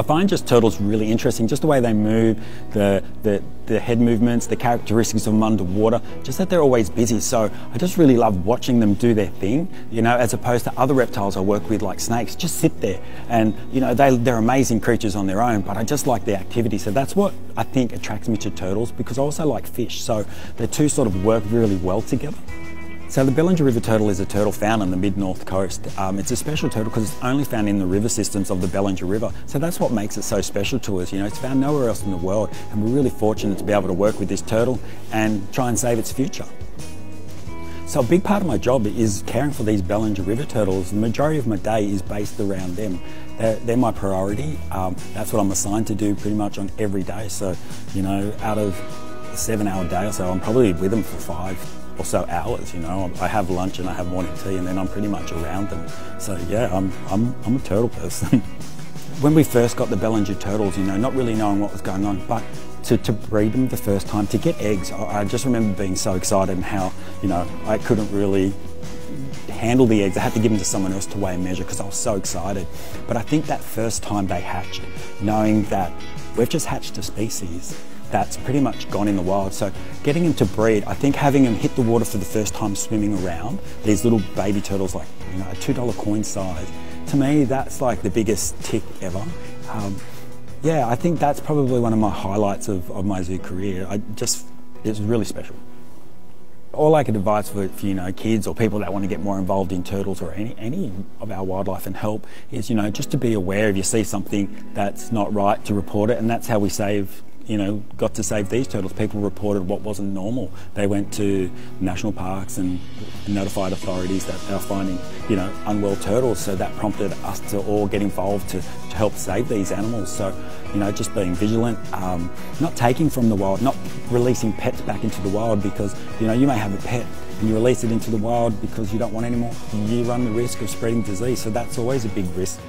I find just turtles really interesting, just the way they move, the, the, the head movements, the characteristics of them underwater, just that they're always busy. So I just really love watching them do their thing, you know, as opposed to other reptiles I work with like snakes, just sit there. And, you know, they, they're amazing creatures on their own, but I just like the activity. So that's what I think attracts me to turtles because I also like fish. So the two sort of work really well together. So the Bellinger River turtle is a turtle found on the mid-north coast. Um, it's a special turtle because it's only found in the river systems of the Bellinger River. So that's what makes it so special to us. You know, it's found nowhere else in the world and we're really fortunate to be able to work with this turtle and try and save its future. So a big part of my job is caring for these Bellinger River turtles. The majority of my day is based around them. They're, they're my priority. Um, that's what I'm assigned to do pretty much on every day. So, you know, out of a seven hour day or so, I'm probably with them for five, or so hours, you know. I have lunch and I have morning tea and then I'm pretty much around them. So yeah, I'm, I'm, I'm a turtle person. when we first got the Bellinger turtles, you know, not really knowing what was going on, but to, to breed them the first time, to get eggs, I, I just remember being so excited and how, you know, I couldn't really handle the eggs. I had to give them to someone else to weigh and measure because I was so excited. But I think that first time they hatched, knowing that we've just hatched a species that's pretty much gone in the wild. So getting them to breed, I think having them hit the water for the first time swimming around, these little baby turtles like you know a two dollar coin size, to me that's like the biggest tick ever. Um, yeah, I think that's probably one of my highlights of, of my zoo career. I just, it's really special. All I could advise for, for, you know kids or people that want to get more involved in turtles or any any of our wildlife and help is you know just to be aware if you see something that's not right to report it and that's how we save you know, got to save these turtles. People reported what wasn't normal. They went to national parks and notified authorities that they were finding, you know, unwell turtles. So that prompted us to all get involved to, to help save these animals. So, you know, just being vigilant, um, not taking from the wild, not releasing pets back into the wild because, you know, you may have a pet and you release it into the wild because you don't want any more. You run the risk of spreading disease. So that's always a big risk.